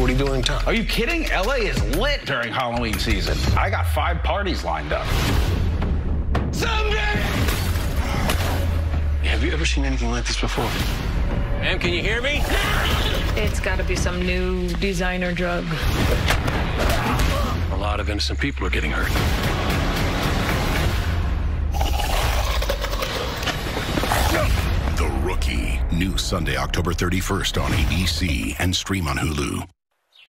What are you doing in town? Are you kidding? LA is lit during Halloween season. I got five parties lined up. Zombie! Have you ever seen anything like this before? Ma'am, can you hear me? It's got to be some new designer drug. A lot of innocent people are getting hurt. The Rookie. New Sunday, October 31st on ABC and stream on Hulu.